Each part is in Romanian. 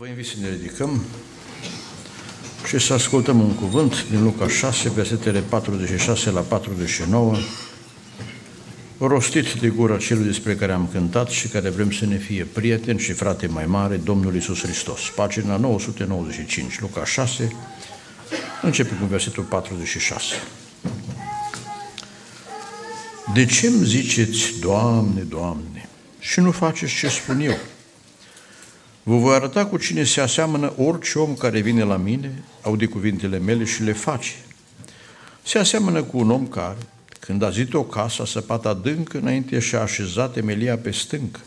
Vă invit să ne ridicăm și să ascultăm un cuvânt din Luca 6, versetele 46 la 49, rostit de gura celui despre care am cântat și care vrem să ne fie prieten și frate mai mare, Domnul Isus Hristos. Pagina 995, Luca 6, începe cu versetul 46. De ce îmi ziceți, Doamne, Doamne, și nu faceți ce spun eu? Vă voi arăta cu cine se aseamănă orice om care vine la mine, aude cuvintele mele și le face. Se aseamănă cu un om care, când a zis o casă, a săpat adânc înainte și a așezat temelia pe stâncă.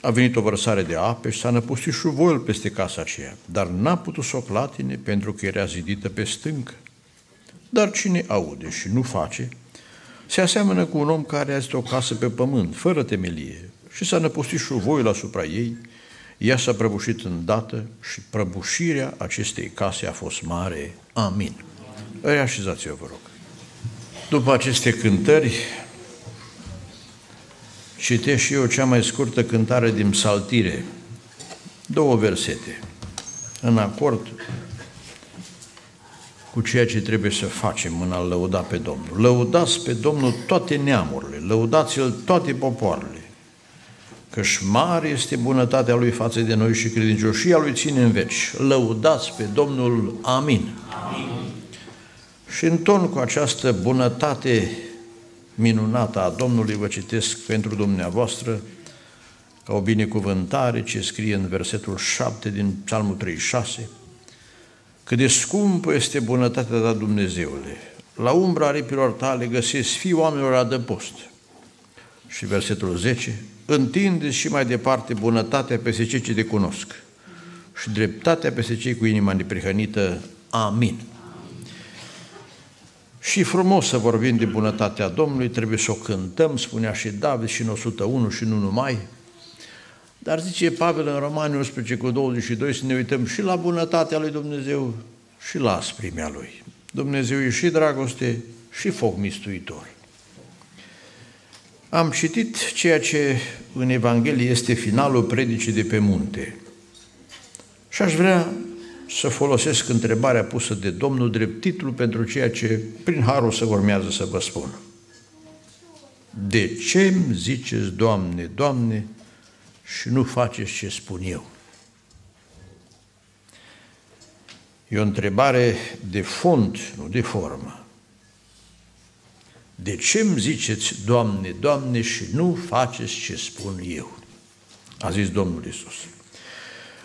A venit o vărsare de ape și s-a năpustit șuvoiul peste casa aceea, dar n-a putut să o clatine pentru că era zidită pe stâncă. Dar cine aude și nu face, se aseamănă cu un om care a zis o casă pe pământ, fără temelie, și s-a năpustit șuvoiul asupra ei, ea s-a prăbușit îndată și prăbușirea acestei case a fost mare. Amin. Reașezați-vă, vă rog. După aceste cântări, citesc și eu cea mai scurtă cântare din Psaltire, două versete, în acord cu ceea ce trebuie să facem în a lăuda pe Domnul. Lăudați pe Domnul toate neamurile, lăudați-L toate popoarele, căci mare este bunătatea Lui față de noi și credincioșia Lui ține în veci. Lăudați pe Domnul, amin. amin. Și în ton cu această bunătate minunată a Domnului vă citesc pentru dumneavoastră ca o binecuvântare ce scrie în versetul 7 din Psalmul 36, cât de scumpă este bunătatea ta, Dumnezeule, la umbra aripilor tale găsesc fii oamenilor adăpost. Și versetul 10, întindeți și mai departe bunătatea peste cei ce te cunosc și dreptatea peste cei cu inima neprihănită. Amin. Și frumos să vorbim de bunătatea Domnului, trebuie să o cântăm, spunea și David și în 101 și nu numai. Dar zice Pavel în Romani 11 cu 22 să ne uităm și la bunătatea lui Dumnezeu și la asprimea lui. Dumnezeu e și dragoste și foc mistuitor. Am citit ceea ce în Evanghelie este finalul predicii de pe munte. Și aș vrea să folosesc întrebarea pusă de Domnul drept titlu pentru ceea ce prin harul să urmează să vă spun. De ce îmi ziceți, Doamne, Doamne, și nu faceți ce spun eu? E o întrebare de fond, nu de formă. De ce îmi ziceți, Doamne, Doamne, și nu faceți ce spun eu? A zis Domnul Isus.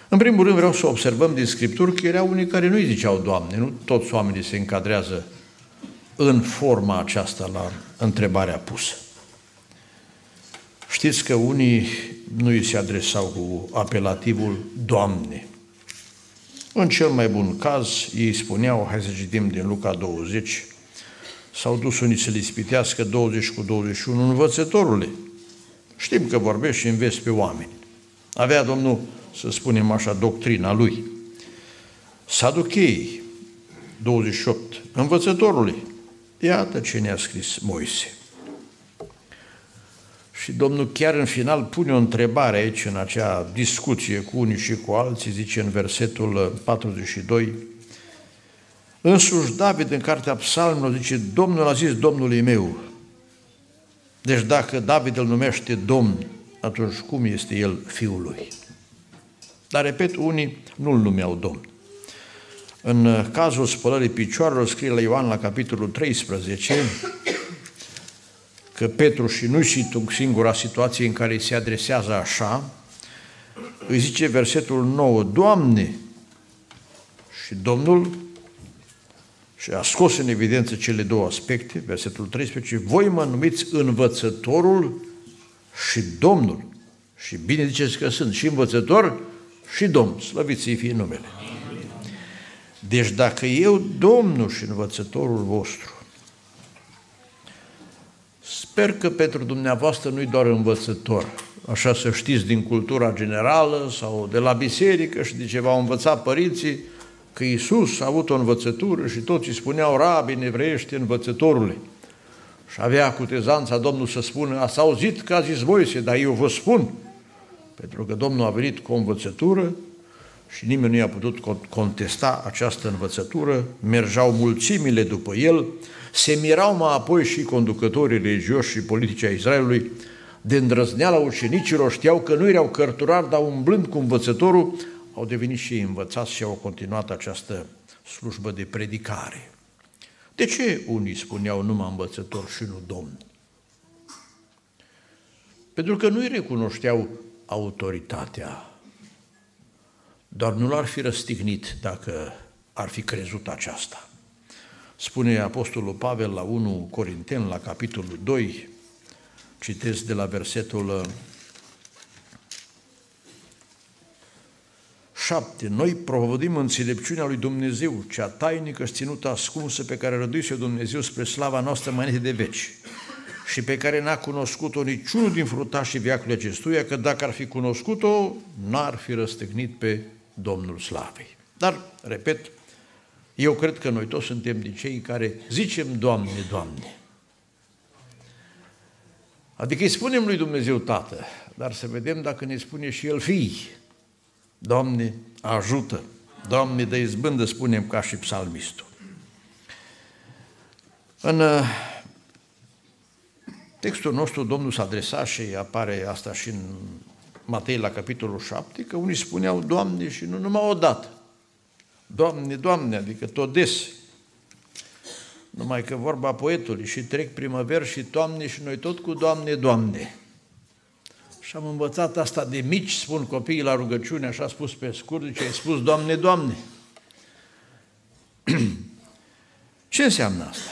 În primul rând vreau să observăm din Scripturi că erau unii care nu-i ziceau Doamne, nu toți oamenii se încadrează în forma aceasta la întrebarea pusă. Știți că unii nu îi se adresau cu apelativul Doamne. În cel mai bun caz, ei spuneau, hai să citim din Luca 20, s-au dus unii să-l ispitească 20 cu 21 învățătorule. Știm că vorbești și înveți pe oameni. Avea Domnul, să spunem așa, doctrina lui. Saduchei, 28, învățătorului. Iată ce ne-a scris Moise. Și Domnul chiar în final pune o întrebare aici, în acea discuție cu unii și cu alții, zice în versetul 42, Însuși David în cartea psalmilor zice, Domnul a zis Domnului meu. Deci dacă David îl numește Domn, atunci cum este el fiul lui? Dar, repet, unii nu-l numeau Domn. În cazul spălării picioarelor scrie la Ioan la capitolul 13 că Petru și nu și singura situație în care se adresează așa, îi zice versetul 9, Doamne, și Domnul și a scos în evidență cele două aspecte, versetul 13, voi mă numiți învățătorul și Domnul. Și bine ziceți că sunt și învățător și Domn, slăviți să fie numele. Deci dacă eu, Domnul și învățătorul vostru, sper că pentru dumneavoastră nu-i doar învățător, așa să știți din cultura generală sau de la biserică și de ce v-au învățat părinții, că Iisus a avut o învățătură și toți îi spuneau rabi nevreiește învățătorule. Și avea cutezanța Domnul să spună, ați auzit că a zis Moise, dar eu vă spun, pentru că Domnul a venit cu o învățătură și nimeni nu i-a putut contesta această învățătură, mergeau mulțimile după el, se mirau mai apoi și conducătorii religioși și politici a Israelului, de îndrăzneala ucenicilor, știau că nu erau cărturari, dar umblând cu învățătorul, au devenit și ei învățați și au continuat această slujbă de predicare. De ce unii spuneau numai învățător și nu domn? Pentru că nu-i recunoșteau autoritatea, doar nu l-ar fi răstignit dacă ar fi crezut aceasta. Spune Apostolul Pavel la 1 Corinteni, la capitolul 2, citesc de la versetul 7. Noi provodim înțelepciunea lui Dumnezeu, cea tainică și ținută ascunsă pe care răduise Dumnezeu spre slava noastră mai de veci și pe care n-a cunoscut-o niciunul din frutașii viacului acestuia, că dacă ar fi cunoscut-o, n-ar fi răstăgnit pe Domnul Slavei. Dar, repet, eu cred că noi toți suntem din cei care zicem, Doamne, Doamne. Adică îi spunem lui Dumnezeu Tată, dar să vedem dacă ne spune și El Fii. Doamne, ajută! Doamne, de izbândă, spunem ca și psalmistul. În uh, textul nostru, Domnul s-a adresat și apare asta și în Matei la capitolul 7, că unii spuneau Doamne și nu numai odată. Doamne, Doamne, adică tot des. Numai că vorba poetului și trec primăveri și toamne și noi tot cu Doamne, Doamne. Și am învățat asta de mici, spun copiii la rugăciune, așa spus pe scurt, zice, ai spus Doamne, Doamne. Ce înseamnă asta?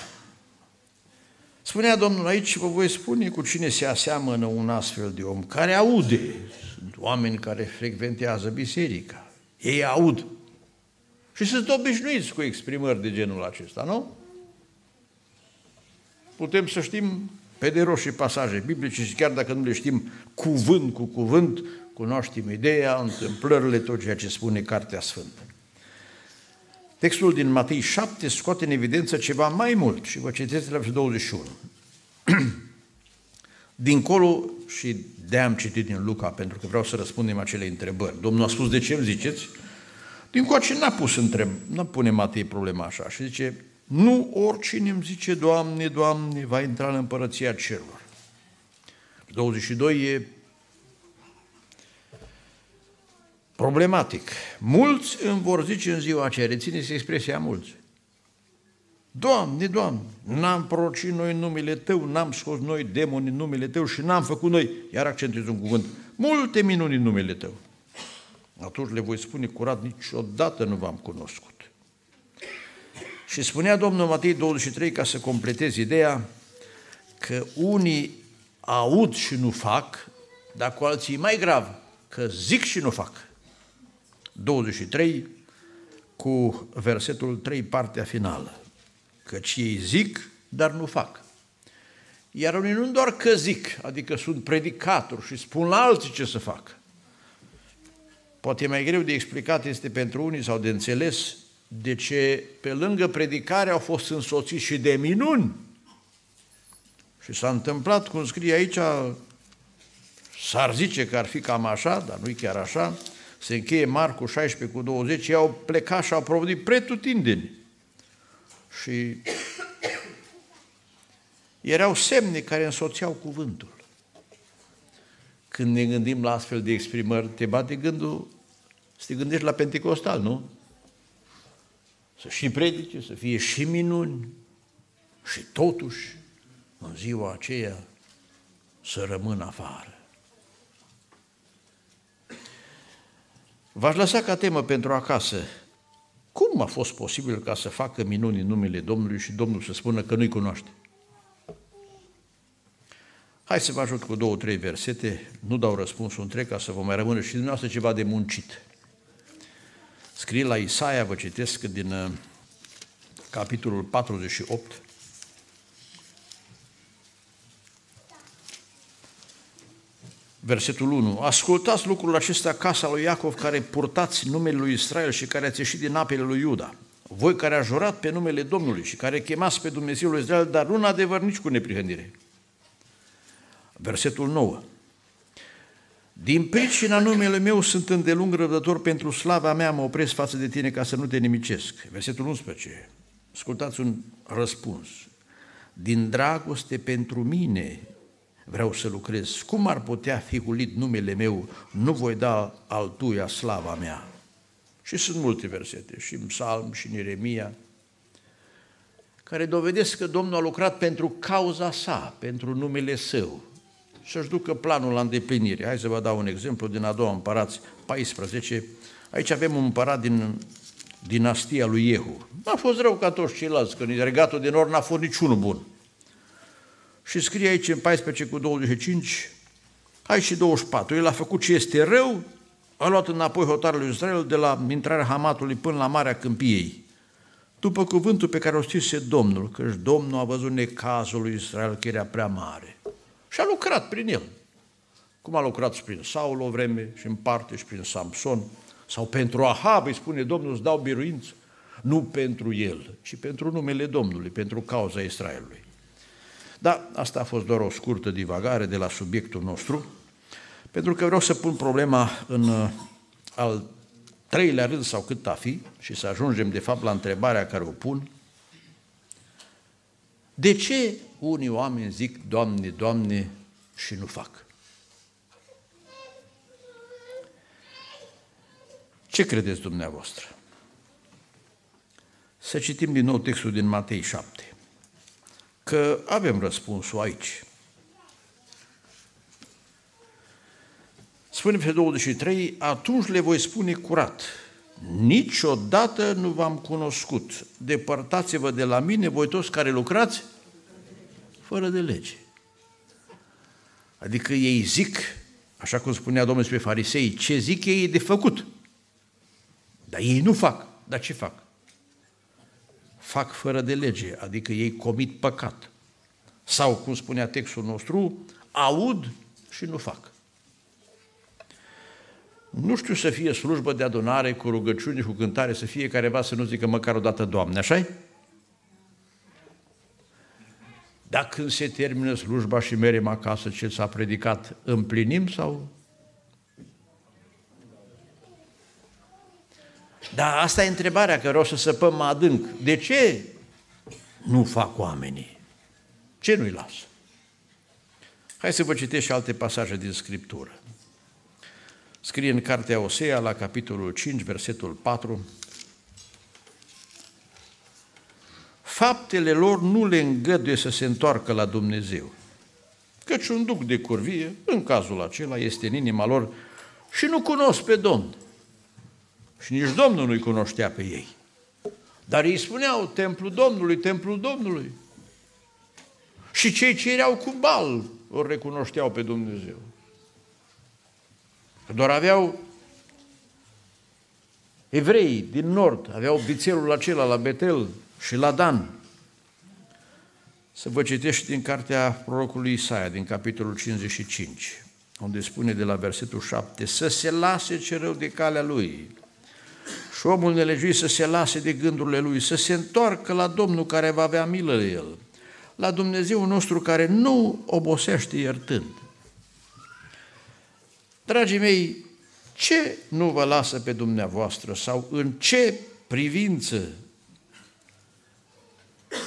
Spunea Domnul aici și vă voi spune cu cine se aseamănă un astfel de om, care aude. Sunt oameni care frecventează biserica. Ei aud. Și sunt obișnuiți cu exprimări de genul acesta, nu? Putem să știm pe de roșii pasaje biblice și chiar dacă nu le știm cuvânt cu cuvânt, cunoaștem ideea, întâmplările, tot ceea ce spune Cartea Sfântă. Textul din Matei 7 scoate în evidență ceva mai mult și vă citesc la 21. Dincolo, și de-am citit din Luca, pentru că vreau să răspundem acele întrebări. Domnul a spus, de ce îmi ziceți? Din coace n-a pus întreb, n-a pune Matei problema așa și zice, nu oricine îmi zice, Doamne, Doamne, va intra în împărăția cerurilor. 22 e problematic. Mulți îmi vor zice în ziua aceea, rețineți expresia mulți. Doamne, Doamne, n-am prorocit noi în numele Tău, n-am scos noi demoni în numele Tău și n-am făcut noi, iar accentuez un cuvânt, multe minuni în numele Tău. Atunci le voi spune curat, niciodată nu v-am cunoscut. Și spunea Domnul Matei 23, ca să completez ideea, că unii aud și nu fac, dar cu alții mai grav, că zic și nu fac. 23 cu versetul 3, partea finală. Căci ei zic, dar nu fac. Iar unii nu doar că zic, adică sunt predicatori și spun la alții ce să fac. Poate mai greu de explicat este pentru unii sau de înțeles de ce pe lângă predicare au fost însoțiți și de minuni. Și s-a întâmplat, cum scrie aici, s-ar zice că ar fi cam așa, dar nu-i chiar așa, se încheie Marcu 16 cu 20, ei au plecat și au provodit pretutindeni. Și erau semne care însoțeau cuvântul. Când ne gândim la astfel de exprimări, te bate gândul să te gândești la Pentecostal, nu? Să și predice, să fie și minuni și totuși în ziua aceea să rămână afară. V-aș lăsa ca temă pentru acasă. Cum a fost posibil ca să facă minuni în numele Domnului și Domnul să spună că nu-i cunoaște? Hai să vă ajut cu două, trei versete, nu dau răspunsul întreg ca să vă mai rămână și dumneavoastră ceva de muncit. Scrie la Isaia, vă citesc din uh, capitolul 48, Versetul 1. Ascultați lucrul acesta, casa lui Iacov, care purtați numele lui Israel și care ați ieșit din apele lui Iuda. Voi care a jurat pe numele Domnului și care chemați pe Dumnezeul lui Israel, dar nu în adevăr nici cu neprihănire. Versetul 9. Din pricina numele meu sunt îndelung răbdător pentru slava mea, mă opresc față de tine ca să nu te nimicesc. Versetul 11. Ascultați un răspuns. Din dragoste pentru mine vreau să lucrez. Cum ar putea fi hulit numele meu? Nu voi da altuia slava mea. Și sunt multe versete, și în Psalm, și în Ieremia, care dovedesc că Domnul a lucrat pentru cauza sa, pentru numele său, să-și ducă planul la îndeplinire. Hai să vă dau un exemplu din a doua împărați 14. Aici avem un împărat din dinastia lui Iehu. N-a fost rău ca toți ceilalți, că regatul de nord n-a fost niciunul bun. Și scrie aici în 14 cu 25, hai și 24, el a făcut ce este rău, a luat înapoi hotarul lui Israel de la intrarea Hamatului până la Marea Câmpiei. După cuvântul pe care o scrise Domnul, că Domnul a văzut necazul lui Israel că era prea mare. Și a lucrat prin el. Cum a lucrat și prin Saul o vreme și în parte și prin Samson. Sau pentru Ahab îi spune Domnul îți dau biruință. Nu pentru el, ci pentru numele Domnului, pentru cauza Israelului. Da, asta a fost doar o scurtă divagare de la subiectul nostru, pentru că vreau să pun problema în uh, al treilea rând sau cât a fi și să ajungem de fapt la întrebarea care o pun. De ce unii oameni zic, Doamne, Doamne, și nu fac? Ce credeți dumneavoastră? Să citim din nou textul din Matei 7, că avem răspunsul aici. Spune pe 23, atunci le voi spune curat, niciodată nu v-am cunoscut, depărtați-vă de la mine, voi toți care lucrați, fără de lege. Adică ei zic, așa cum spunea Domnul despre farisei, ce zic ei e de făcut. Dar ei nu fac. Dar ce fac? Fac fără de lege, adică ei comit păcat. Sau, cum spunea textul nostru, aud și nu fac. Nu știu să fie slujbă de adunare cu rugăciuni cu cântare, să fie careva să nu zică măcar o dată Doamne, așa -i? Dar când se termină slujba și merem acasă ce s-a predicat, împlinim sau Dar asta e întrebarea care o să săpăm adânc. De ce nu fac oamenii? Ce nu-i lasă? Hai să vă citesc și alte pasaje din Scriptură. Scrie în Cartea Osea, la capitolul 5, versetul 4, Faptele lor nu le îngăduie să se întoarcă la Dumnezeu. Căci un duc de curvie, în cazul acela, este în inima lor și nu cunosc pe Domn. Și nici Domnul nu-i cunoștea pe ei. Dar ei spuneau, templul Domnului, templul Domnului. Și cei ce erau cu bal o recunoșteau pe Dumnezeu. Că doar aveau evrei din nord, aveau vițelul acela la Betel și la Dan. Să vă citești din cartea prorocului Isaia, din capitolul 55, unde spune de la versetul 7, să se lase ce rău de calea lui, și omul nelejuit să se lase de gândurile lui, să se întoarcă la Domnul care va avea milă de el, la Dumnezeu nostru care nu obosește iertând. Dragii mei, ce nu vă lasă pe dumneavoastră sau în ce privință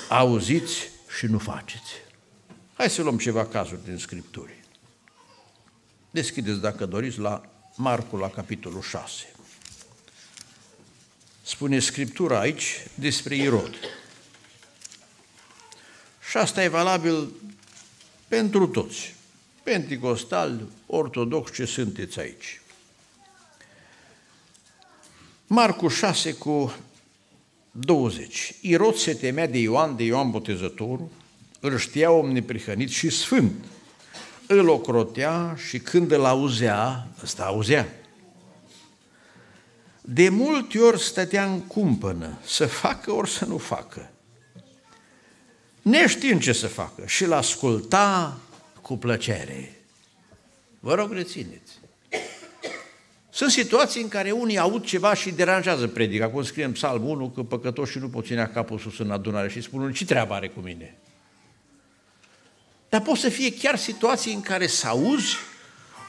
auziți și nu faceți? Hai să luăm ceva cazuri din Scripturi. Deschideți, dacă doriți, la Marcu, la capitolul 6 spune Scriptura aici despre Irod. Și asta e valabil pentru toți, pentecostali, ortodoxi ce sunteți aici. Marcu 6 cu 20. Irod se temea de Ioan, de Ioan Botezătorul, îl știa om neprihănit și sfânt. Îl ocrotea și când îl auzea, ăsta auzea, de multe ori stătea în cumpănă, să facă ori să nu facă. Neștiind ce să facă și l-asculta cu plăcere. Vă rog, rețineți. Sunt situații în care unii aud ceva și deranjează predica, cum scrie în Psalm 1, că păcătoșii nu pot ține capul sus în adunare și spun, ce treabă are cu mine? Dar pot să fie chiar situații în care să auzi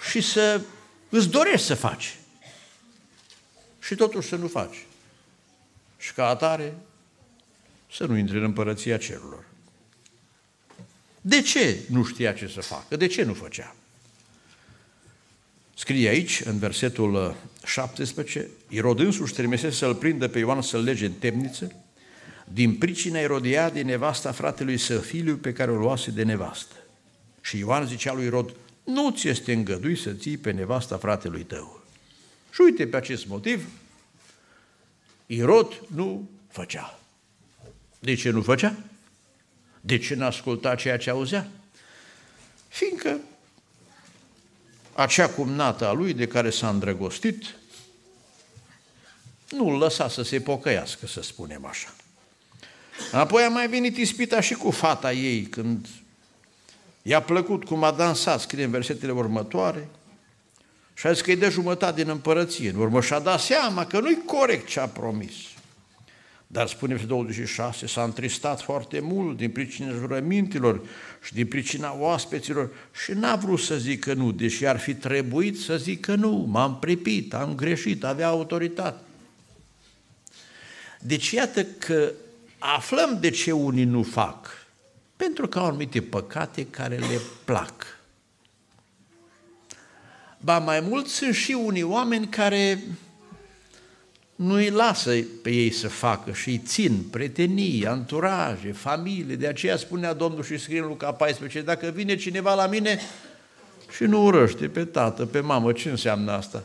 și să îți dorești să faci. Și totuși să nu faci. Și ca atare să nu intri în împărăția cerurilor. De ce nu știa ce să facă? De ce nu făcea? Scrie aici, în versetul 17, Irod însuși trimisese să-l prindă pe Ioan să-l lege în temniță, din pricina Erodiadei, nevasta fratelui Săfiliu, pe care o luase de nevastă. Și Ioan zicea lui Irod, nu ți este îngăduit să ții pe nevasta fratelui tău. Și uite pe acest motiv, Irod nu făcea. De ce nu făcea? De ce n-asculta ceea ce auzea? Fiindcă acea cumnată a lui de care s-a îndrăgostit nu îl lăsa să se pocăiască, să spunem așa. Apoi a mai venit ispita și cu fata ei, când i-a plăcut cum a dansat, scrie în versetele următoare, și a zis că îi dă jumătate din împărăție. În urmă și-a dat seama că nu-i corect ce a promis. Dar spune pe 26, s-a întristat foarte mult din pricina jurămintilor și din pricina oaspeților și n-a vrut să zică nu, deși ar fi trebuit să zică nu, m-am pripit, am greșit, avea autoritate. Deci iată că aflăm de ce unii nu fac. Pentru că au anumite păcate care le plac. Ba mai mult sunt și unii oameni care nu îi lasă pe ei să facă și îi țin prietenii, anturaje, familie. De aceea spunea Domnul și scrie în Luca 14, dacă vine cineva la mine și nu urăște pe tată, pe mamă, ce înseamnă asta?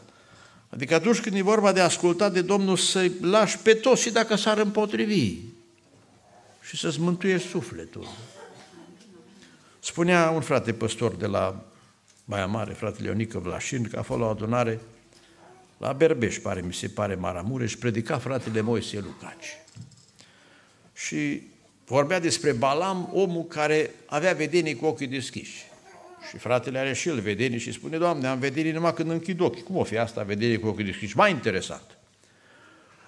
Adică atunci când e vorba de ascultat de Domnul să-i lași pe toți și dacă s-ar împotrivi și să-ți mântuiești sufletul. Spunea un frate păstor de la Baia Mare, fratele Ionică Vlașin, că a fost la o adunare la Berbeș, pare, mi se pare, Maramureș, predica fratele Moise Lucaci. Și vorbea despre Balam, omul care avea vedenii cu ochii deschiși. Și fratele are și el vedenii și spune, Doamne, am vedenii numai când închid ochii. Cum o fi asta, vedenii cu ochii deschiși? Mai interesant.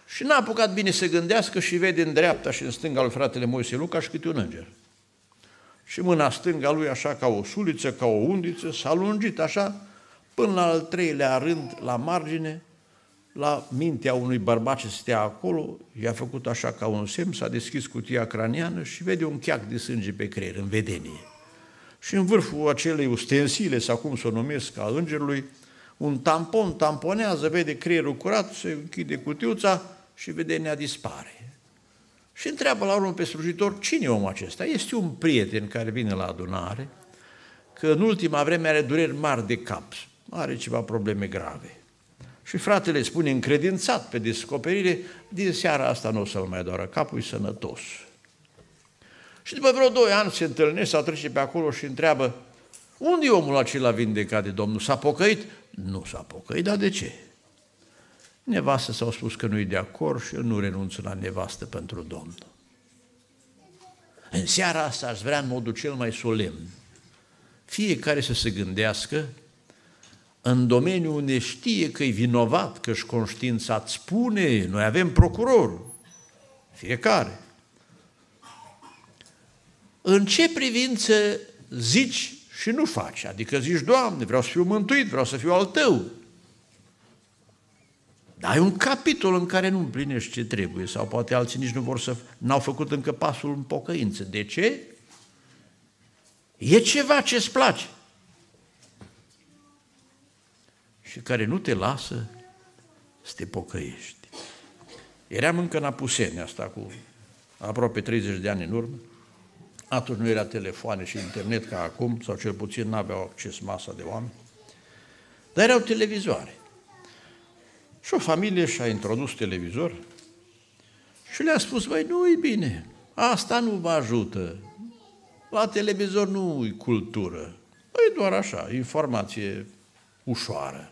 Și n-a apucat bine să gândească și vede în dreapta și în stânga lui fratele Moise Lucaci câte un înger. Și mâna stânga lui, așa ca o suliță, ca o undiță, s-a lungit așa, până la al treilea rând, la margine, la mintea unui bărbat ce stea acolo, i-a făcut așa ca un semn, s-a deschis cutia craniană și vede un cheac de sânge pe creier, în vedenie. Și în vârful acelei ustensile, sau cum să o numesc, a îngerului, un tampon tamponează, vede creierul curat, se închide cutiuța și vedenia dispare. Și întreabă la urmă pe slujitor, cine e omul acesta? Este un prieten care vine la adunare, că în ultima vreme are dureri mari de cap, are ceva probleme grave. Și fratele spune încredințat pe descoperire, din seara asta nu o să-l mai doară capul, e sănătos. Și după vreo doi ani se întâlnesc sau trece pe acolo și întreabă, unde e omul acela vindecat de Domnul? S-a pocăit? Nu s-a pocăit, dar de ce? Nevastă s-au spus că nu-i de acord și el nu renunță la nevastă pentru Domnul. În seara asta aș vrea în modul cel mai solemn fiecare să se gândească în domeniul unde știe că e vinovat, că și conștiința îți spune, noi avem procuror, fiecare. În ce privință zici și nu faci? Adică zici, Doamne, vreau să fiu mântuit, vreau să fiu al Tău. Dar ai un capitol în care nu împlinești ce trebuie sau poate alții nici nu vor să, n-au făcut încă pasul în pocăință. De ce? E ceva ce-ți place și care nu te lasă să te pocăiești. Eram încă în Apusene, asta cu aproape 30 de ani în urmă. Atunci nu era telefoane și internet ca acum, sau cel puțin nu aveau acces masa de oameni, dar erau televizoare. Și o familie și-a introdus televizor și le-a spus, băi, nu e bine, asta nu vă ajută, la televizor nu e cultură, e doar așa, informație ușoară.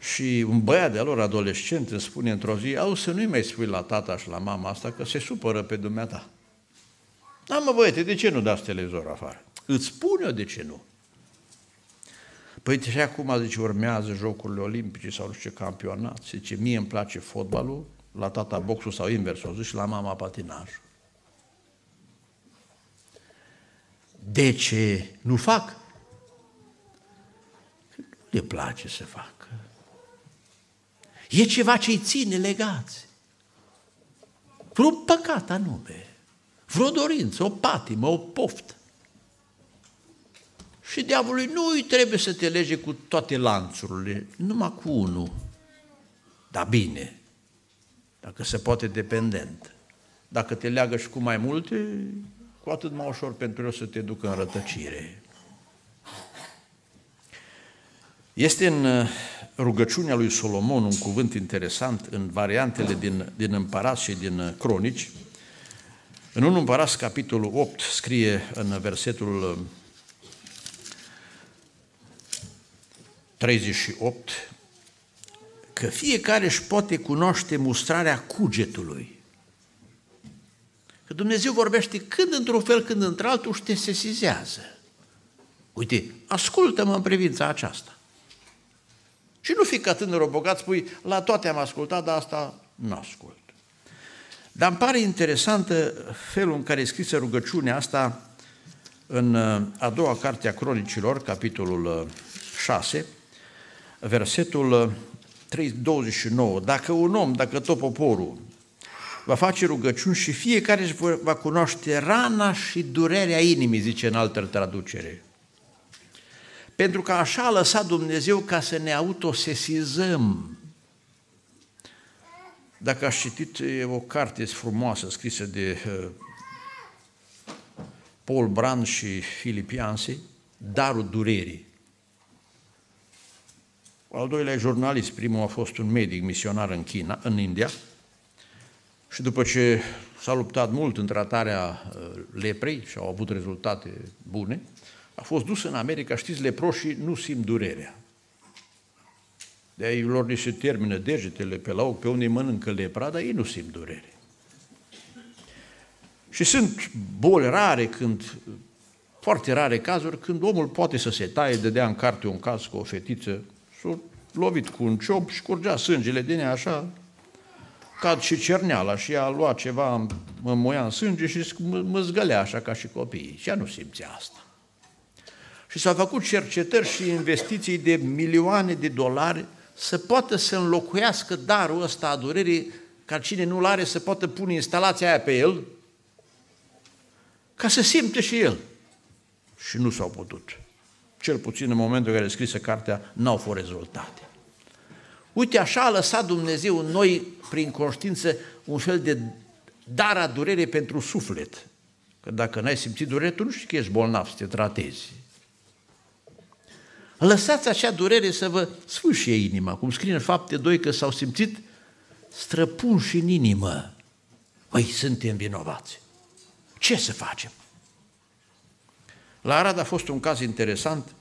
Și un băiat de lor adolescent îmi spune într-o zi, au să nu-i mai spui la tata și la mama asta că se supără pe dumneata. Da, mă băiete, de ce nu dați televizor afară? Îți spun eu de ce nu. Păi și acum, zice, urmează Jocurile Olimpice sau nu știu ce campionat. Zice, mie îmi place fotbalul, la tata boxul sau invers, o zic, și la mama patinajul. De ce nu fac? le place să facă. E ceva ce îi ține legați. Vreo păcat anume, vreo dorință, o patimă, o poftă. Și diavolului nu îi trebuie să te lege cu toate lanțurile, numai cu unul. Dar bine, dacă se poate dependent. Dacă te leagă și cu mai multe, cu atât mai ușor pentru el să te ducă în rătăcire. Este în uh, rugăciunea lui Solomon un cuvânt interesant în variantele din, din Împărat și din uh, Cronici. În 1 Împărat, capitolul 8, scrie în versetul 38 uh, că fiecare își poate cunoaște mustrarea cugetului. Că Dumnezeu vorbește când într-un fel, când într-altul și te sesizează. Uite, ascultă-mă în privința aceasta. Și nu fi ca tânărul bogat, spui, la toate am ascultat, dar asta nu ascult. Dar îmi pare interesantă felul în care e scrisă rugăciunea asta în uh, a doua carte a cronicilor, capitolul 6, uh, versetul 29. Uh, dacă un om, dacă tot poporul va face rugăciuni și fiecare își va cunoaște rana și durerea inimii, zice în altă traducere. Pentru că așa a lăsat Dumnezeu ca să ne autosesizăm. Dacă aș citit o carte frumoasă scrisă de uh, Paul Brand și Philip Yancey, Darul Durerii. Al doilea jurnalist, primul a fost un medic misionar în China, în India, și după ce s-a luptat mult în tratarea uh, leprei și au avut rezultate bune, a fost dus în America, știți, leproșii nu simt durerea. De aia lor li se termină degetele pe la ochi, pe unde mănâncă lepra, dar ei nu simt durere. Și sunt boli rare când, foarte rare cazuri, când omul poate să se taie, dădea în carte un caz cu o fetiță, s-a lovit cu un ciop și curgea sângele din ea așa, cad și cerneala și ea a luat ceva, mă moia în sânge și mă zgălea așa ca și copiii. Și ea nu simțea asta. Și s-au făcut cercetări și investiții de milioane de dolari să poată să înlocuiască darul ăsta a durerii, ca cine nu-l are să poată pune instalația aia pe el, ca să simte și el. Și nu s-au putut. Cel puțin în momentul în care scrisă cartea, n-au fost rezultate. Uite, așa a lăsat Dumnezeu în noi, prin conștiință, un fel de dar a durere pentru suflet. Că dacă n-ai simțit durere, tu nu știi că ești bolnav să te tratezi. Lăsați acea durere să vă sfâșie inima, cum scrie în fapte 2 că s-au simțit străpunși în inimă. Măi, suntem vinovați. Ce să facem? La Arad a fost un caz interesant.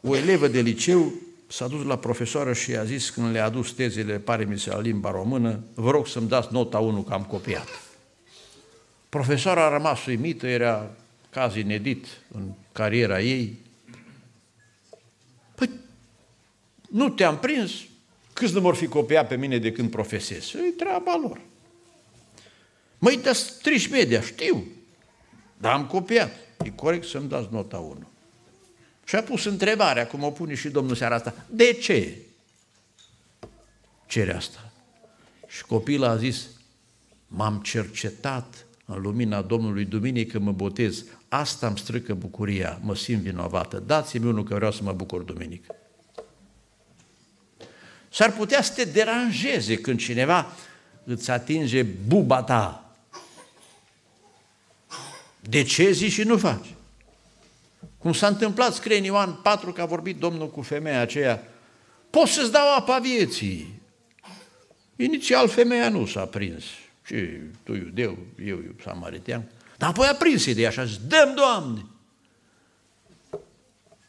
O elevă de liceu s-a dus la profesoară și a zis când le-a adus tezele, pare mi se la limba română, vă rog să-mi dați nota 1 că am copiat. Profesoara a rămas uimită, era caz inedit în cariera ei. Păi, nu te-am prins? Câți nu vor fi copiat pe mine de când profesez? E treaba lor. Măi, dar strici media, știu. Dar am copiat. E corect să-mi dați nota 1. Și a pus întrebarea, cum o pune și domnul seara asta, de ce cere asta? Și copilul a zis, m-am cercetat în lumina Domnului duminică mă botez, asta îmi strică bucuria, mă simt vinovată, dați-mi unul că vreau să mă bucur duminică. S-ar putea să te deranjeze când cineva îți atinge buba ta. De ce zici și nu faci? Cum s-a întâmplat, scrie în Ioan 4 că a vorbit Domnul cu femeia aceea, poți să-ți dau apa vieții. Inițial femeia nu s-a prins. Și tu iudeu, eu samaritean. Dar apoi a prins ideea așa, zis, dăm, Doamne!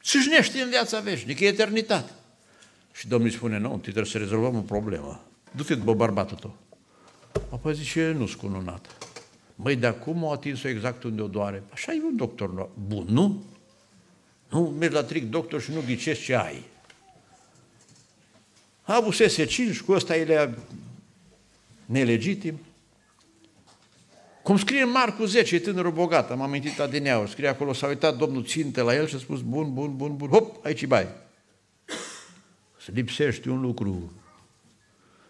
Sâșnește în viața veșnică, e eternitate. Și Domnul îi spune, nu, trebuie să rezolvăm o problemă. Du-te după bărbatul tău. Apoi zice, nu-s cununat. Măi, de acum o atins-o exact unde o doare. Așa e un doctor bun, nu? Nu mergi la tric doctor și nu ghicești ce ai. A avut S5 cu ăsta el e nelegitim. Cum scrie în Marcu 10, e tânărul bogat, am amintit adineaur, scrie acolo, s-a uitat domnul ținte la el și a spus, bun, bun, bun, bun, hop, aici bai. Să lipsește un lucru.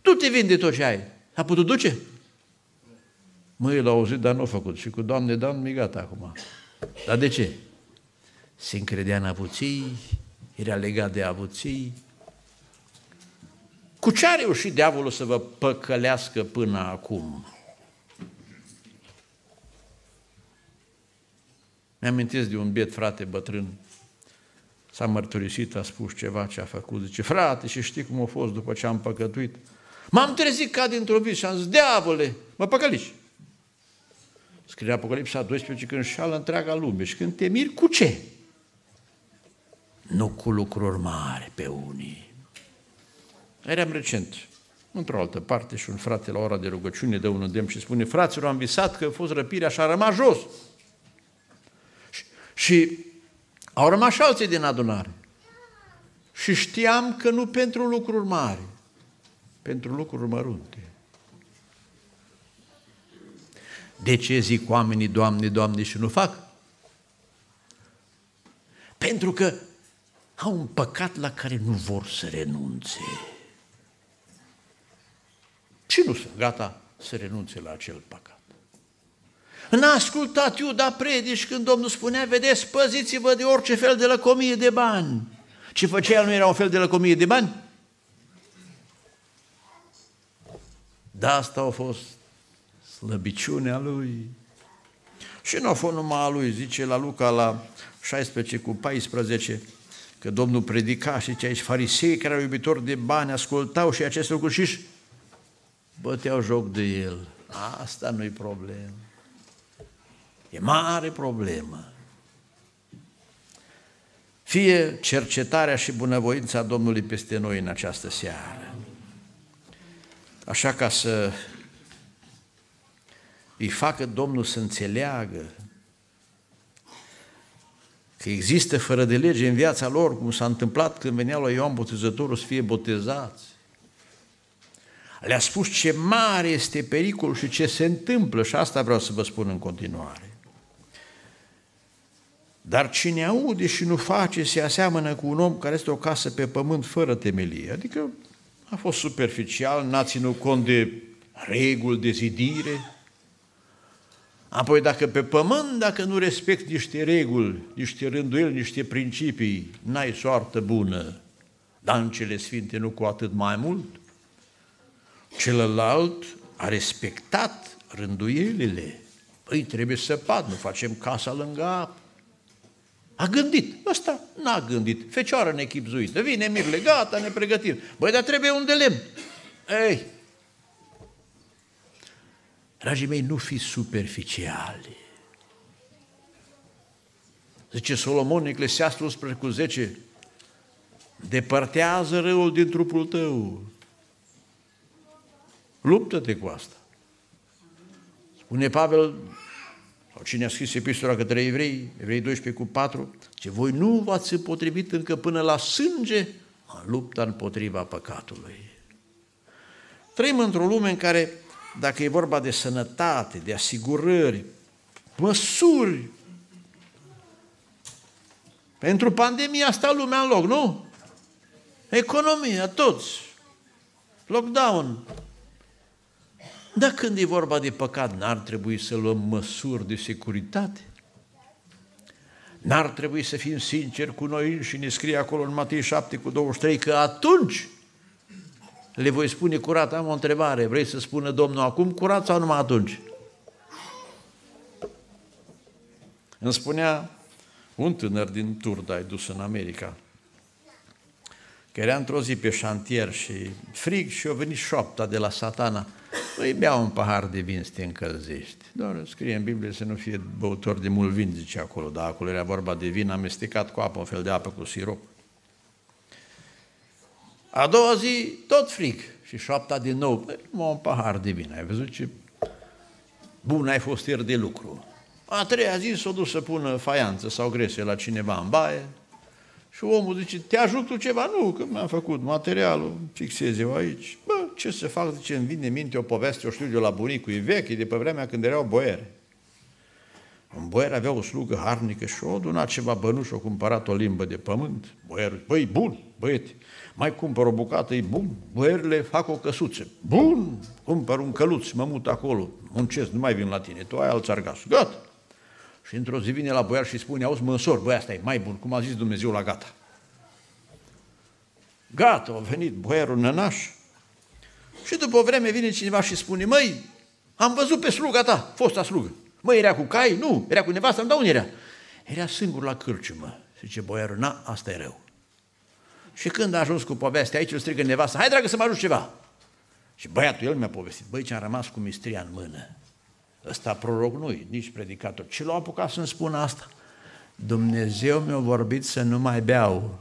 Tu te vinde tot ce ai. A putut duce? Mă, el a auzit, dar nu a făcut. Și cu Doamne, Doamne, gata acum. Dar de ce? Se încredea în avuții, era legat de avuții. Cu ce a reușit diavolul să vă păcălească până acum? Mi-amintesc de un biet frate bătrân, s-a mărturisit, a spus ceva ce a făcut, zice, frate, și știi cum a fost după ce am păcătuit? M-am trezit ca dintr-o vis și am zis, diavole, mă păcăliși. Scrie Apocalipsa 12 când șală întreaga lume și când te miri cu ce? Nu cu lucruri mari pe unii. Eram recent într-o altă parte și un frate la ora de rugăciune dă un îndemn și spune, fraților, am visat că a fost răpirea și a rămas jos. Și, și au rămas și alții din adunare. Și știam că nu pentru lucruri mari, pentru lucruri mărunte. De ce zic oamenii, Doamne, Doamne, și nu fac? Pentru că au un păcat la care nu vor să renunțe. Și nu sunt gata să renunțe la acel păcat. N-a ascultat Iuda predici când Domnul spunea, vedeți, păziți-vă de orice fel de lăcomie de bani. Ce făcea el nu era un fel de lăcomie de bani? Da, asta a fost slăbiciunea lui. Și nu a fost numai a lui, zice la Luca la 16 cu 14, că Domnul predica și ce aici farisei care erau iubitori de bani ascultau și aceste lucruri și băteau joc de el. Asta nu-i problemă. E mare problemă. Fie cercetarea și bunăvoința Domnului peste noi în această seară. Așa ca să îi facă Domnul să înțeleagă că există fără de lege în viața lor, cum s-a întâmplat când veneau la Ioan Botezătorul să fie botezați. Le-a spus ce mare este pericolul și ce se întâmplă și asta vreau să vă spun în continuare. Dar cine aude și nu face se aseamănă cu un om care este o casă pe pământ fără temelie, adică a fost superficial, n-a ținut cont de reguli de zidire, Apoi dacă pe pământ, dacă nu respecti niște reguli, niște rânduieli, niște principii, n-ai soartă bună, dar în cele sfinte nu cu atât mai mult. Celălalt a respectat rânduielile. Păi trebuie să pat, nu facem casa lângă apă. A gândit. Ăsta n-a gândit. Fecioară nechipzuită. Vine mirle, gata, ne pregătim. Băi, dar trebuie un de lemn. Ei, Dragii mei, nu fi superficiali. Zice Solomon, Eclesiastul spre cu 10, depărtează răul din trupul tău. Luptă-te cu asta. Spune Pavel, sau cine a scris epistola către evrei, evrei 12 cu 4, ce voi nu v-ați potrivit încă până la sânge în lupta împotriva păcatului. Trăim într-o lume în care dacă e vorba de sănătate, de asigurări, măsuri. Pentru pandemie a stat lumea în loc, nu? Economia, toți. Lockdown. Dar când e vorba de păcat, n-ar trebui să luăm măsuri de securitate? N-ar trebui să fim sinceri cu noi și ne scrie acolo în Matei 7 cu 23 că atunci le voi spune curat, am o întrebare, vrei să spună Domnul acum curat sau numai atunci? Îmi spunea un tânăr din Turda, dus în America, că era într-o zi pe șantier și frig și a venit șoapta de la satana. Îi bea un pahar de vin să te încălzești. Doar scrie în Biblie să nu fie băutor de mult vin, zice acolo, dar acolo era vorba de vin amestecat cu apă, un fel de apă cu sirop. A doua zi, tot frig. Și șoapta din nou, păi, un pahar de vin. Ai văzut ce bun ai fost ieri de lucru. A treia zi s-a dus să pună faianță sau grese la cineva în baie și omul zice, te ajut tu ceva? Nu, că mi-am făcut materialul, fixez eu aici. Bă, ce să fac? Zice, îmi vine minte o poveste, o știu de la bunicul, e veche, de pe vremea când erau boiere. Un boier avea o slugă harnică și o adunat ceva bănuș, o cumpărat o limbă de pământ. Boierul, băi, bun, băieți, mai cumpăr o bucată, e bun, băierile fac o căsuță, bun, cumpăr un căluț, mă mut acolo, muncesc, nu mai vin la tine, tu ai alt țargas, gata. Și într-o zi vine la boiar și spune, auzi, măsor, băi, asta e mai bun, cum a zis Dumnezeu la gata. Gata, a venit boierul nănaș și după o vreme vine cineva și spune, măi, am văzut pe sluga ta, fosta slugă. Măi, era cu cai? Nu, era cu nevasta, îmi dau unde era? Era singur la cârciumă. Zice boiarul, na, asta e rău. Și când a ajuns cu povestea aici, îl strigă nevasta, hai dragă să mă ajut ceva. Și băiatul, el mi-a povestit, băi, ce am rămas cu mistria în mână. Ăsta proroc nu nici predicator. Ce l-a apucat să-mi spună asta? Dumnezeu mi-a vorbit să nu mai beau.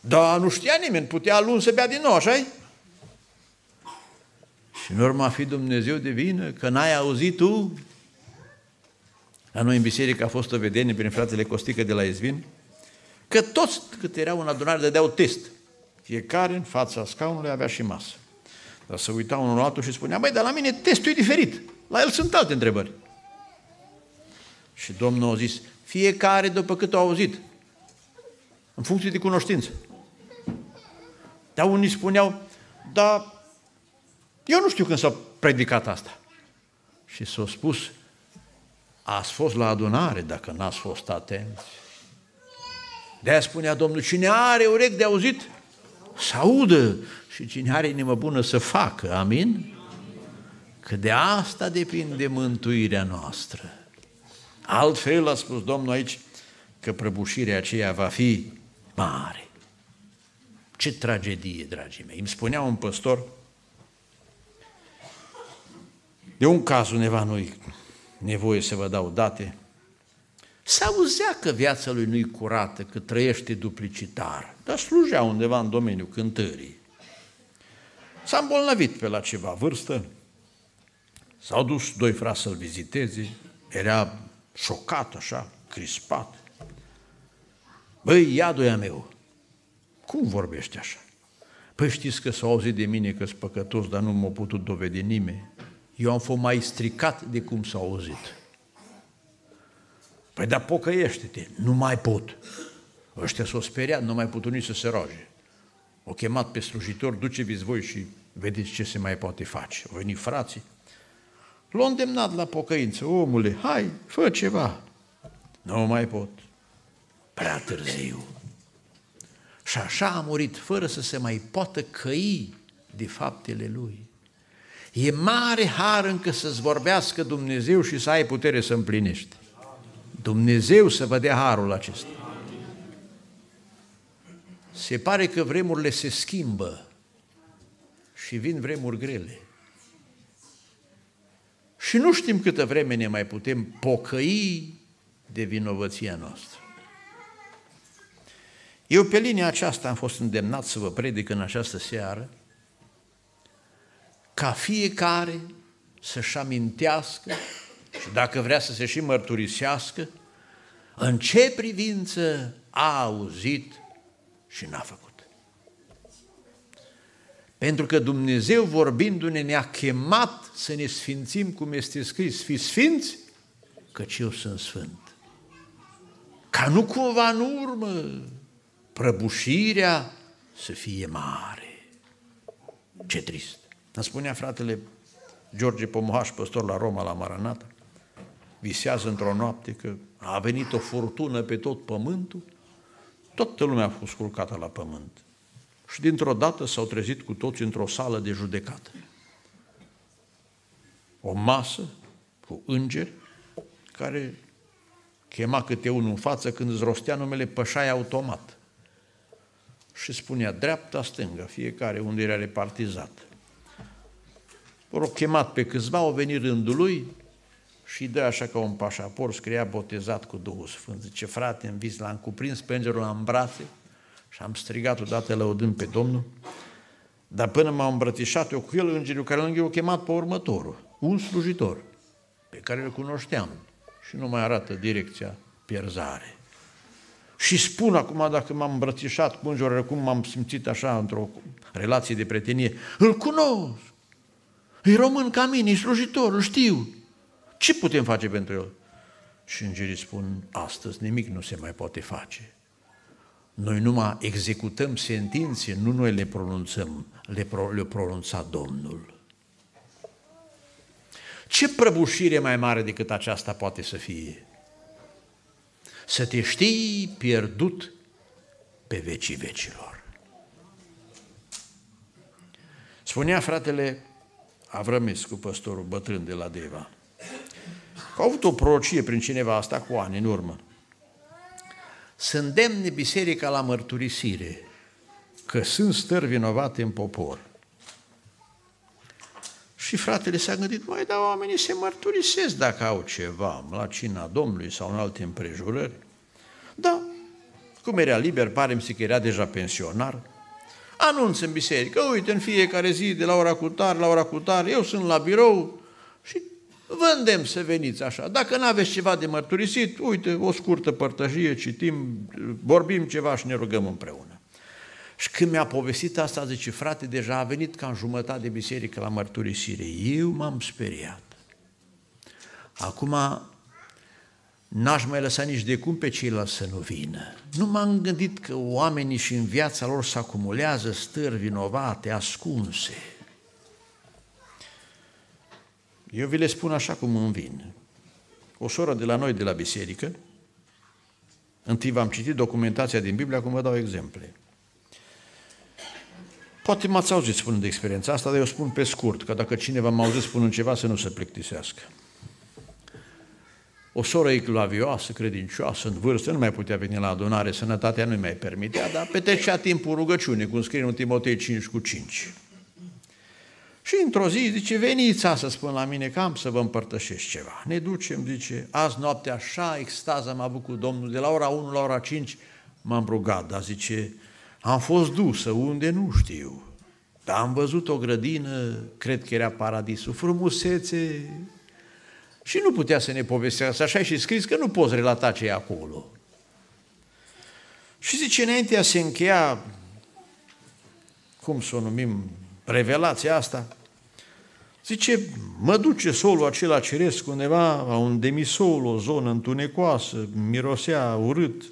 Dar nu știa nimeni, putea luni să bea din nou, așa -i? Și în urma fi Dumnezeu de vină, că n-ai auzit tu? La noi în biserică a fost o vedenie prin fratele Costică de la Ezvin, că toți cât erau în adunare dădeau test. Fiecare în fața scaunului avea și masă. Dar să uita unul la altul și spunea, băi, dar la mine testul e diferit. La el sunt alte întrebări. Și Domnul a zis, fiecare după cât a auzit, în funcție de cunoștință. Dar unii spuneau, dar eu nu știu când s-a predicat asta. Și s-a spus, ați fost la adunare dacă n-ați fost atenți. De-aia spunea Domnul, cine are urechi de auzit, să audă și cine are inimă bună să facă. Amin? Că de asta depinde mântuirea noastră. Altfel a spus Domnul aici că prăbușirea aceea va fi mare. Ce tragedie, dragii mei! Îmi spunea un păstor, de un caz undeva nu nevoie să vă dau date, S-auzea că viața lui nu-i curată, că trăiește duplicitar, dar slujea undeva în domeniul cântării. S-a îmbolnăvit pe la ceva vârstă, s-au dus doi frați să-l viziteze, era șocat așa, crispat. Băi, iaduia meu, cum vorbești așa? Păi știți că s-au auzit de mine că sunt păcătos, dar nu m-a putut dovedi nimeni. Eu am fost mai stricat de cum s-a auzit. Păi da, pocăiește-te, nu mai pot. Ăștia s-au speriat, nu mai putut nici să se roage. O chemat pe slujitor, duce-vi voi și vedeți ce se mai poate face. Au venit frații. L-au îndemnat la pocăință. Omule, hai, fă ceva. Nu mai pot. Prea târziu. Și așa a murit, fără să se mai poată căi de faptele lui. E mare har încă să-ți vorbească Dumnezeu și să ai putere să împlinești. Dumnezeu să vă dea harul acesta. Se pare că vremurile se schimbă și vin vremuri grele. Și nu știm câtă vreme ne mai putem pocăi de vinovăția noastră. Eu pe linia aceasta am fost îndemnat să vă predic în această seară ca fiecare să-și amintească și dacă vrea să se și mărturisească, în ce privință a auzit și n-a făcut. Pentru că Dumnezeu vorbindu-ne ne-a chemat să ne sfințim cum este scris, fi sfinți, căci eu sunt sfânt. Ca nu cumva în urmă prăbușirea să fie mare. Ce trist. Îmi spunea fratele George Pomohaș, păstor la Roma, la Maranata, visează într-o noapte că a venit o furtună pe tot pământul, toată lumea a fost culcată la pământ. Și dintr-o dată s-au trezit cu toți într-o sală de judecată. O masă cu îngeri care chema câte unul în față când îți rostea numele pășai automat. Și spunea dreapta, stânga, fiecare unde era repartizat. Au chemat pe câțiva, au venit rândul lui, și dă așa ca un pașaport, scria botezat cu Duhul Sfânt. Zice, frate, în vis l-am cuprins pe îngerul în brațe și am strigat odată lăudând pe Domnul, dar până m-am îmbrățișat eu cu el, îngerul care lângă eu chemat pe următorul, un slujitor, pe care îl cunoșteam și nu mai arată direcția pierzare. Și spun acum, dacă m-am îmbrățișat cu îngerul, cum m-am simțit așa într-o relație de prietenie, îl cunosc, e român ca mine, e slujitor, îl știu, ce putem face pentru el? Și îngerii spun, astăzi nimic nu se mai poate face. Noi numai executăm sentințe, nu noi le pronunțăm, le, pro, le pronunța Domnul. Ce prăbușire mai mare decât aceasta poate să fie? Să te știi pierdut pe vecii vecilor. Spunea fratele Avrămescu, păstorul bătrân de la Deva, că au avut o prorocie prin cineva asta cu ani în urmă. Să îndemne biserica la mărturisire că sunt stări vinovate în popor. Și fratele s-a gândit, mai da, oamenii se mărturisesc dacă au ceva la cina Domnului sau în alte împrejurări. Da, cum era liber, pare mi că era deja pensionar, anunț în biserică, uite, în fiecare zi, de la ora cu tar, la ora cu tar, eu sunt la birou și vă îndemn să veniți așa. Dacă nu aveți ceva de mărturisit, uite, o scurtă părtășie, citim, vorbim ceva și ne rugăm împreună. Și când mi-a povestit asta, zice, frate, deja a venit ca în jumătate de biserică la mărturisire. Eu m-am speriat. Acum n-aș mai lăsa nici de cum pe ceilalți să nu vină. Nu m-am gândit că oamenii și în viața lor se acumulează stări vinovate, ascunse. Eu vi le spun așa cum îmi vin. O soră de la noi, de la biserică, întâi v-am citit documentația din Biblie, acum vă dau exemple. Poate m-ați auzit spunând de experiența asta, dar eu spun pe scurt, că dacă cineva m-a auzit spunând ceva, să nu se plictisească. O soră eclavioasă, credincioasă, în vârstă, nu mai putea veni la adunare, sănătatea nu mai permitea, dar petrecea timpul rugăciune, cum scrie în Timotei 5 cu 5. Și într-o zi zice, veniți să spun la mine că am să vă împărtășesc ceva. Ne ducem, zice, azi noapte așa, extază am avut cu Domnul, de la ora 1 la ora 5 m-am rugat, dar zice, am fost dusă unde nu știu, dar am văzut o grădină, cred că era paradisul, frumusețe, și nu putea să ne povestească, așa și scris că nu poți relata ce e acolo. Și zice, înainte a se încheia, cum să o numim, revelația asta, zice, mă duce solul acela ceresc undeva la un demisol, o zonă întunecoasă, mirosea urât,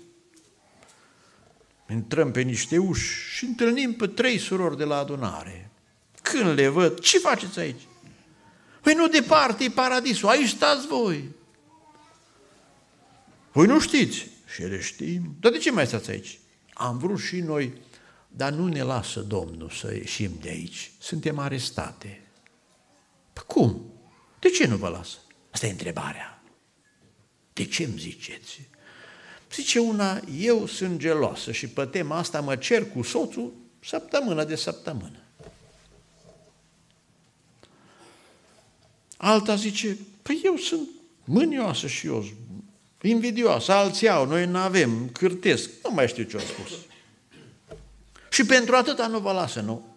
intrăm pe niște uși și întâlnim pe trei surori de la adunare. Când le văd, ce faceți aici? Păi nu departe e paradisul, aici stați voi. Voi nu știți. Și ele știm. Dar de ce mai stați aici? Am vrut și noi, dar nu ne lasă Domnul să ieșim de aici. Suntem arestate. Păi cum? De ce nu vă lasă? Asta e întrebarea. De ce îmi ziceți? Zice una, eu sunt geloasă și pe tema asta mă cer cu soțul săptămână de săptămână. Alta zice, păi eu sunt mânioasă și eu, invidioasă, alții au, noi nu avem, cârtesc, nu mai știu ce au spus. Și pentru atâta nu vă lasă, nu?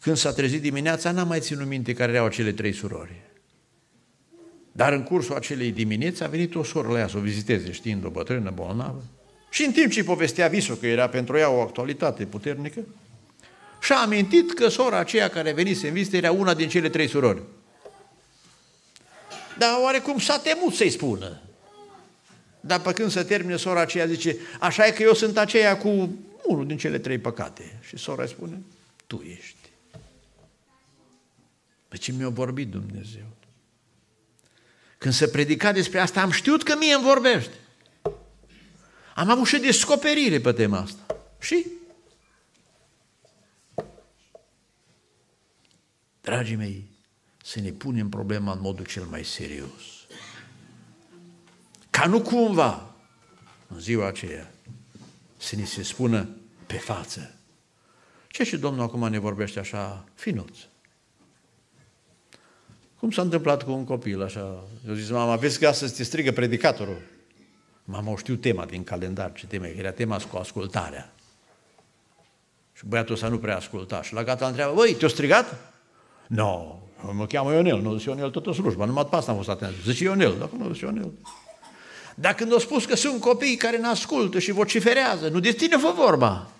Când s-a trezit dimineața, n-am mai ținut minte care erau cele trei surori. Dar în cursul acelei dimineți a venit o soră la ea să o viziteze, știind o bătrână bolnavă. Și în timp ce povestea visul, că era pentru ea o actualitate puternică, și a amintit că sora aceea care venise în vizită era una din cele trei surori. Dar oarecum s-a temut să-i spună. Dar pe când se termine, sora aceea zice, așa e că eu sunt aceea cu unul din cele trei păcate. Și sora îi spune, tu ești. Pe ce mi-a vorbit Dumnezeu? Când se predica despre asta, am știut că mie îmi vorbește. Am avut și descoperire pe tema asta. Și Dragii mei, să ne punem problema în modul cel mai serios. Ca nu cumva, în ziua aceea, să ni se spună pe față. Ce și Domnul acum ne vorbește așa finuț? Cum s-a întâmplat cu un copil așa? Eu zis, mama, vezi că astăzi te strigă predicatorul. Mama, o știu tema din calendar, ce tema era tema cu ascultarea. Și băiatul ăsta nu prea asculta. Și la gata întreabă, băi, te-o strigat? Nu, no, mă cheamă Ionel, nu zice Ionel toată slujba, numai pe asta am fost atent. Zice Ionel, dacă nu zice Ionel. Dar când au spus că sunt copii care ne ascultă și vociferează, nu de tine fă vorba.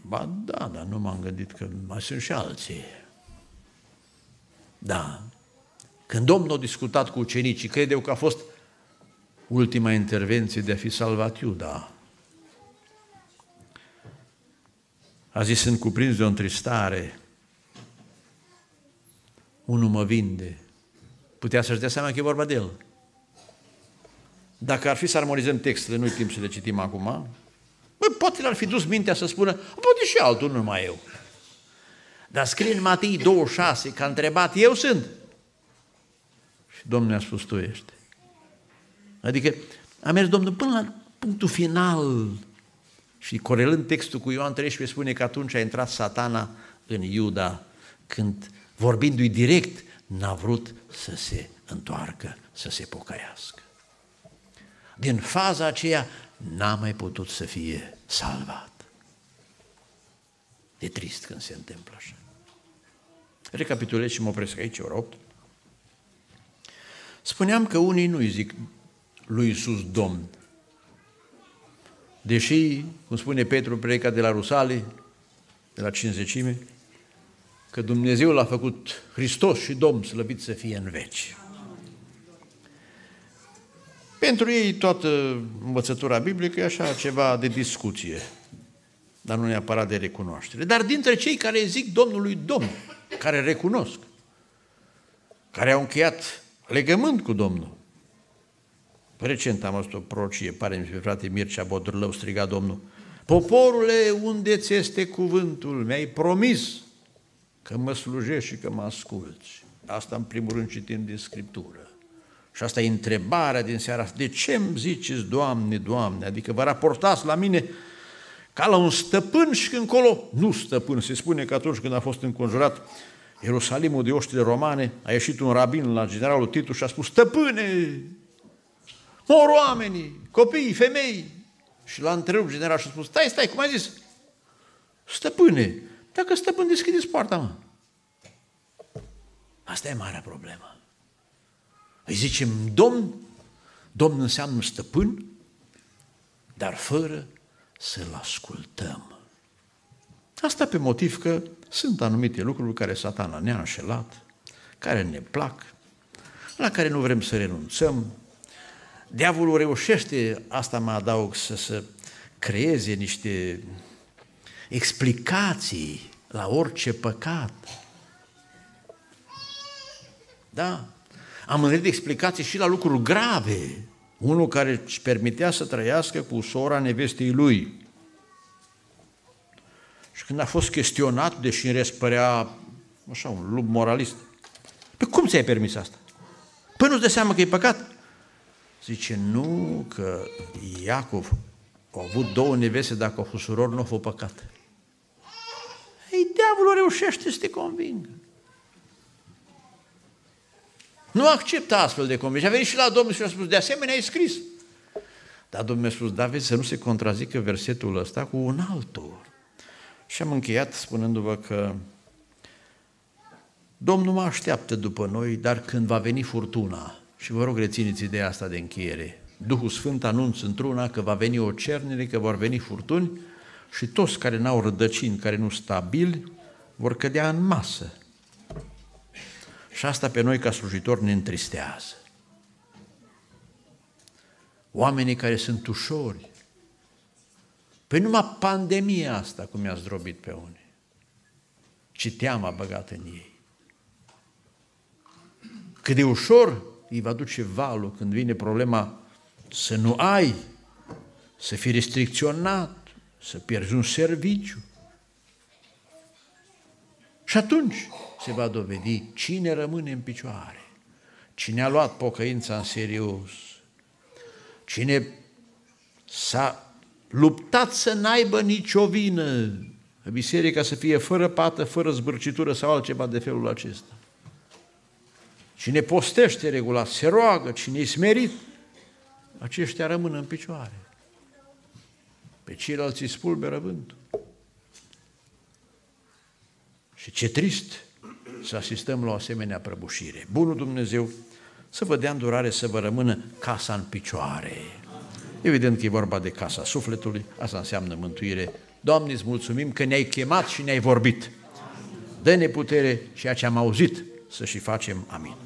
Ba da, dar nu m-am gândit că mai sunt și alții. Da. Când Domnul a discutat cu ucenicii, cred eu că a fost ultima intervenție de a fi salvat Iuda. A zis, sunt cuprins de o întristare. Unul mă vinde. Putea să-și dea seama că e vorba de el. Dacă ar fi să armonizăm textele, nu-i timp să le citim acum, bă, poate l-ar fi dus mintea să spună, poate și altul, nu numai eu. Dar scrie în Matei 26 că a întrebat, eu sunt. Și Domnul a spus, tu ești. Adică a mers Domnul până la punctul final și corelând textul cu Ioan 13 spune că atunci a intrat satana în Iuda când vorbindu-i direct n-a vrut să se întoarcă, să se pocăiască. Din faza aceea n-a mai putut să fie salvat. E trist când se întâmplă așa. Recapitulez și mă opresc aici, ora 8. Spuneam că unii nu îi zic lui Iisus Domn. Deși, cum spune Petru, preca de la Rusale, de la cinzecime, că Dumnezeu l-a făcut Hristos și Domn, slăbit să fie în veci. Pentru ei toată învățătura biblică e așa ceva de discuție, dar nu neapărat de recunoaștere. Dar dintre cei care zic Domnului Domn, care recunosc, care au încheiat legământ cu Domnul. Recent am văzut o procie, pare mi pe frate Mircea Bodrlău, striga Domnul, Poporule, unde ți este cuvântul? Mi-ai promis că mă slujești și că mă asculți. Asta în primul rând citim din Scriptură. Și asta e întrebarea din seara asta. De ce îmi ziceți, Doamne, Doamne? Adică vă raportați la mine ca la un stăpân și încolo, nu stăpân, se spune că atunci când a fost înconjurat Ierusalimul de oștile romane, a ieșit un rabin la generalul Titu și a spus, stăpâne, mor oamenii, copii, femei. Și la întrerupt general și a spus, stai, stai, cum ai zis? Stăpâne, dacă stăpân, deschideți poarta, mă. Asta e marea problemă. Îi zicem domn, domn înseamnă stăpân, dar fără să-l ascultăm. Asta pe motiv că sunt anumite lucruri care satana ne-a înșelat, care ne plac, la care nu vrem să renunțăm. Diavolul reușește, asta mă adaug, să, să creeze niște explicații la orice păcat. Da? Am întâlnit explicații și la lucruri grave. Unul care își permitea să trăiască cu sora nevestei lui. Și când a fost chestionat, deși în părea așa un lup moralist, pe cum ți-ai permis asta? Păi nu-ți dă seama că e păcat? Zice, nu, că Iacov a avut două nevese, dacă au fost surori, nu au fost păcat. Ei, diavolul reușește să te convingă. Nu acceptă astfel de convingere. A venit și la Domnul și a spus, de asemenea ai scris. Dar Domnul mi-a spus, David, să nu se contrazică versetul ăsta cu un altul. Și am încheiat spunându-vă că Domnul mă așteaptă după noi, dar când va veni furtuna, și vă rog rețineți ideea asta de încheiere, Duhul Sfânt anunță într-una că va veni o cernere, că vor veni furtuni și toți care n-au rădăcini, care nu stabili, vor cădea în masă. Și asta pe noi ca slujitori ne întristează. Oamenii care sunt ușori, Păi numai pandemia asta cum mi-a zdrobit pe unii. Ce teama băgat în ei. Cât de ușor îi va duce valul când vine problema să nu ai, să fii restricționat, să pierzi un serviciu. Și atunci se va dovedi cine rămâne în picioare, cine a luat pocăința în serios, cine s-a luptat să n-aibă nicio vină, biserica să fie fără pată, fără zbârcitură sau altceva de felul acesta. Cine postește regulat, se roagă, cine e smerit, aceștia rămân în picioare. Pe ceilalți îi spulberă vântul. Și ce trist să asistăm la o asemenea prăbușire. Bunul Dumnezeu să vă dea îndurare să vă rămână casa în picioare. Evident că e vorba de casa sufletului, asta înseamnă mântuire. Doamne, îți mulțumim că ne-ai chemat și ne-ai vorbit. Dă-ne putere și ceea ce am auzit să și facem. Amin.